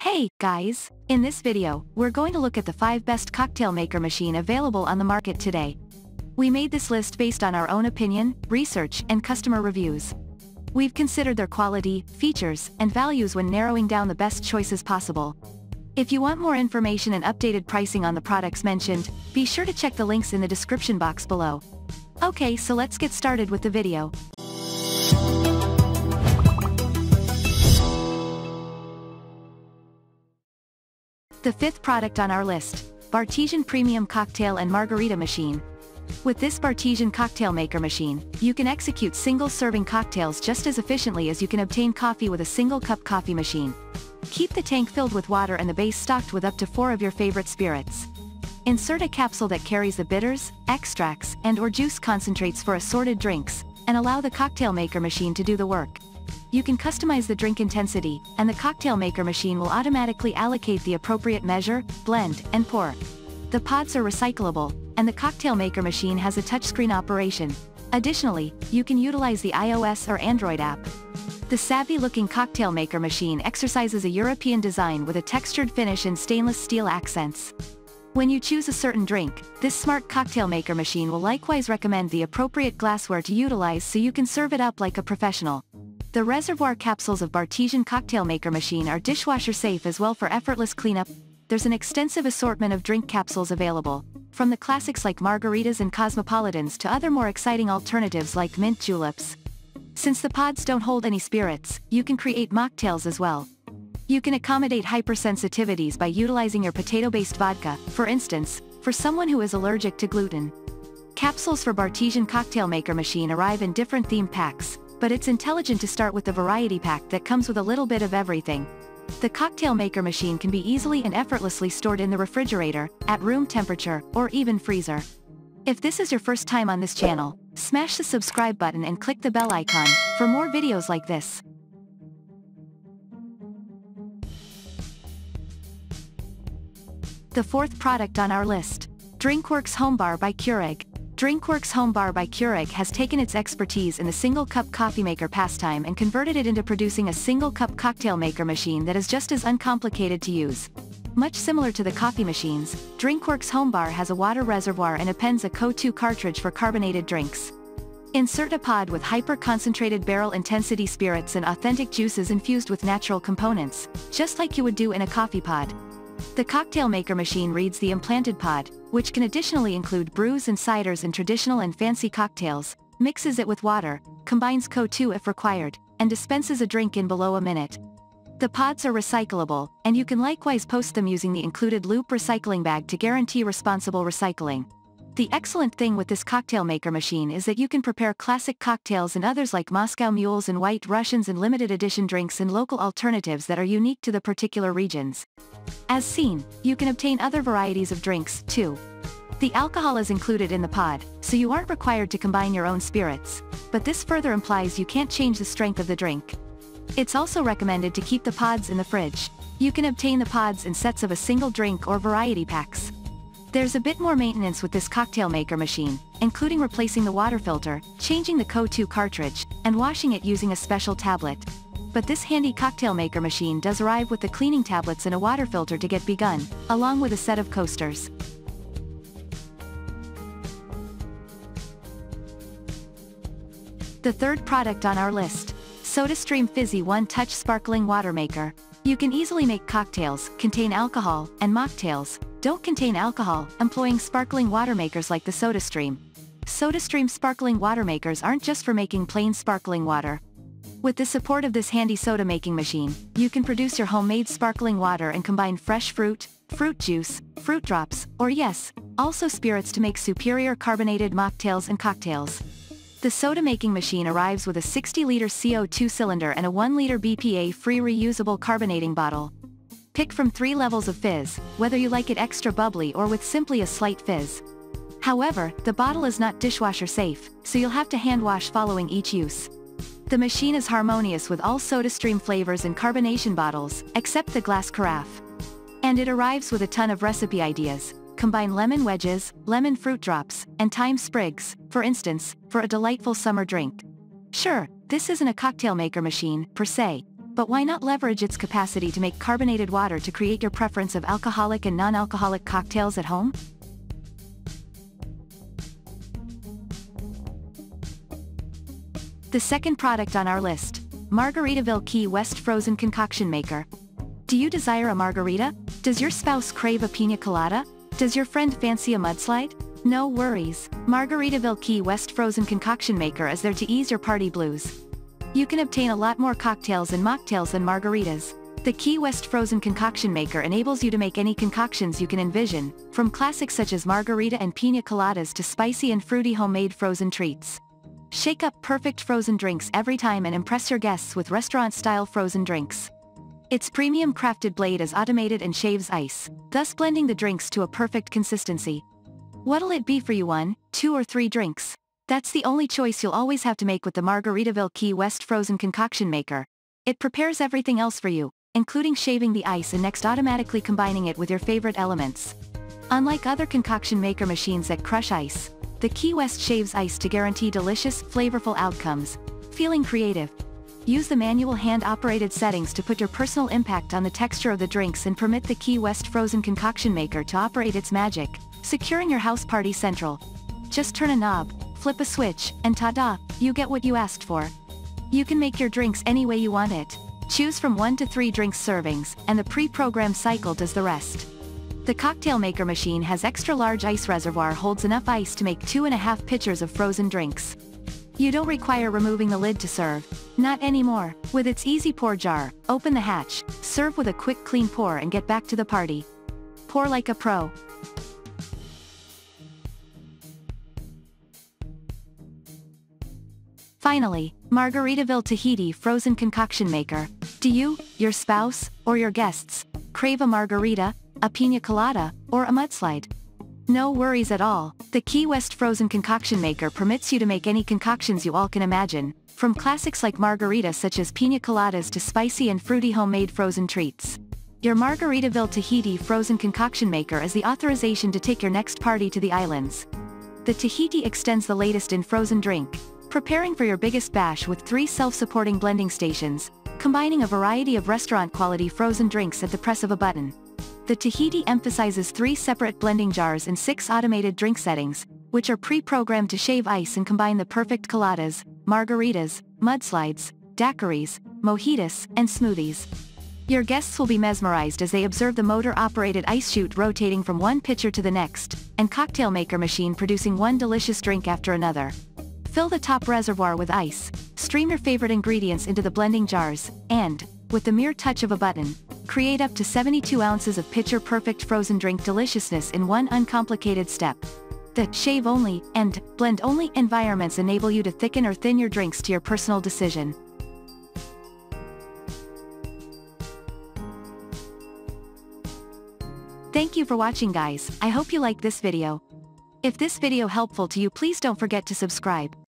Hey, guys! In this video, we're going to look at the 5 best cocktail maker machine available on the market today. We made this list based on our own opinion, research, and customer reviews. We've considered their quality, features, and values when narrowing down the best choices possible. If you want more information and updated pricing on the products mentioned, be sure to check the links in the description box below. Okay so let's get started with the video. The fifth product on our list, Bartesian Premium Cocktail and Margarita Machine. With this Bartesian cocktail maker machine, you can execute single-serving cocktails just as efficiently as you can obtain coffee with a single-cup coffee machine. Keep the tank filled with water and the base stocked with up to four of your favorite spirits. Insert a capsule that carries the bitters, extracts, and or juice concentrates for assorted drinks, and allow the cocktail maker machine to do the work. You can customize the drink intensity, and the cocktail maker machine will automatically allocate the appropriate measure, blend, and pour. The pods are recyclable, and the cocktail maker machine has a touchscreen operation. Additionally, you can utilize the iOS or Android app. The savvy-looking cocktail maker machine exercises a European design with a textured finish and stainless steel accents. When you choose a certain drink, this smart cocktail maker machine will likewise recommend the appropriate glassware to utilize so you can serve it up like a professional. The reservoir capsules of Bartesian Cocktail Maker machine are dishwasher safe as well for effortless cleanup. There's an extensive assortment of drink capsules available, from the classics like margaritas and cosmopolitans to other more exciting alternatives like mint juleps. Since the pods don't hold any spirits, you can create mocktails as well. You can accommodate hypersensitivities by utilizing your potato-based vodka, for instance, for someone who is allergic to gluten. Capsules for Bartesian Cocktail Maker machine arrive in different theme packs, but it's intelligent to start with the variety pack that comes with a little bit of everything. The cocktail maker machine can be easily and effortlessly stored in the refrigerator, at room temperature, or even freezer. If this is your first time on this channel, smash the subscribe button and click the bell icon, for more videos like this. The fourth product on our list. Drinkworks Home Bar by Keurig. Drinkworks Home Bar by Keurig has taken its expertise in the single-cup coffee maker pastime and converted it into producing a single-cup cocktail maker machine that is just as uncomplicated to use. Much similar to the coffee machines, Drinkworks Home Bar has a water reservoir and appends a CO2 cartridge for carbonated drinks. Insert a pod with hyper-concentrated barrel intensity spirits and authentic juices infused with natural components, just like you would do in a coffee pod. The cocktail maker machine reads the implanted pod, which can additionally include brews and ciders in traditional and fancy cocktails, mixes it with water, combines CO2 if required, and dispenses a drink in below a minute. The pods are recyclable, and you can likewise post them using the included loop recycling bag to guarantee responsible recycling. The excellent thing with this cocktail maker machine is that you can prepare classic cocktails and others like Moscow Mules and White Russians and limited edition drinks and local alternatives that are unique to the particular regions. As seen, you can obtain other varieties of drinks, too. The alcohol is included in the pod, so you aren't required to combine your own spirits, but this further implies you can't change the strength of the drink. It's also recommended to keep the pods in the fridge. You can obtain the pods in sets of a single drink or variety packs. There's a bit more maintenance with this cocktail maker machine, including replacing the water filter, changing the CO2 cartridge, and washing it using a special tablet. But this handy cocktail maker machine does arrive with the cleaning tablets and a water filter to get begun, along with a set of coasters. The third product on our list, SodaStream Fizzi One Touch Sparkling Water Maker. You can easily make cocktails, contain alcohol, and mocktails, don't contain alcohol, employing sparkling water makers like the SodaStream. SodaStream sparkling water makers aren't just for making plain sparkling water. With the support of this handy soda making machine, you can produce your homemade sparkling water and combine fresh fruit, fruit juice, fruit drops, or yes, also spirits to make superior carbonated mocktails and cocktails. The soda making machine arrives with a 60-liter CO2 cylinder and a 1-liter BPA-free reusable carbonating bottle. Pick from three levels of fizz, whether you like it extra bubbly or with simply a slight fizz. However, the bottle is not dishwasher safe, so you'll have to hand wash following each use. The machine is harmonious with all SodaStream flavors and carbonation bottles, except the glass carafe. And it arrives with a ton of recipe ideas. Combine lemon wedges, lemon fruit drops, and thyme sprigs, for instance, for a delightful summer drink. Sure, this isn't a cocktail maker machine, per se, but why not leverage its capacity to make carbonated water to create your preference of alcoholic and non-alcoholic cocktails at home? The second product on our list, Margaritaville Key West Frozen Concoction Maker. Do you desire a margarita? Does your spouse crave a pina colada? Does your friend fancy a mudslide? No worries, Margaritaville Key West Frozen Concoction Maker is there to ease your party blues. You can obtain a lot more cocktails and mocktails than margaritas. The Key West Frozen Concoction Maker enables you to make any concoctions you can envision, from classics such as margarita and pina coladas to spicy and fruity homemade frozen treats. Shake up perfect frozen drinks every time and impress your guests with restaurant-style frozen drinks. Its premium crafted blade is automated and shaves ice, thus blending the drinks to a perfect consistency. What'll it be for you one, two or three drinks? That's the only choice you'll always have to make with the Margaritaville Key West Frozen Concoction Maker. It prepares everything else for you, including shaving the ice and next automatically combining it with your favorite elements. Unlike other concoction maker machines that crush ice, the Key West shaves ice to guarantee delicious, flavorful outcomes. Feeling creative? Use the manual hand-operated settings to put your personal impact on the texture of the drinks and permit the Key West frozen concoction maker to operate its magic, securing your house party central. Just turn a knob, flip a switch, and ta-da, you get what you asked for. You can make your drinks any way you want it. Choose from 1 to 3 drinks servings, and the pre-programmed cycle does the rest. The cocktail maker machine has extra large ice reservoir holds enough ice to make two and a half pitchers of frozen drinks. You don't require removing the lid to serve. Not anymore. With its easy pour jar, open the hatch, serve with a quick clean pour and get back to the party. Pour like a pro. Finally, Margaritaville Tahiti Frozen Concoction Maker. Do you, your spouse, or your guests, crave a margarita, a pina colada, or a mudslide. No worries at all, the Key West Frozen Concoction Maker permits you to make any concoctions you all can imagine, from classics like margarita such as pina coladas to spicy and fruity homemade frozen treats. Your Margaritaville Tahiti Frozen Concoction Maker is the authorization to take your next party to the islands. The Tahiti extends the latest in frozen drink, preparing for your biggest bash with three self-supporting blending stations, combining a variety of restaurant-quality frozen drinks at the press of a button. The Tahiti emphasizes three separate blending jars and six automated drink settings, which are pre-programmed to shave ice and combine the perfect coladas, margaritas, mudslides, daiquiris, mojitos, and smoothies. Your guests will be mesmerized as they observe the motor-operated ice chute rotating from one pitcher to the next, and cocktail maker machine producing one delicious drink after another. Fill the top reservoir with ice, stream your favorite ingredients into the blending jars, and, with the mere touch of a button, create up to 72 ounces of pitcher-perfect frozen drink deliciousness in one uncomplicated step. The shave-only and blend-only environments enable you to thicken or thin your drinks to your personal decision. Thank you for watching guys, I hope you liked this video. If this video helpful to you please don't forget to subscribe.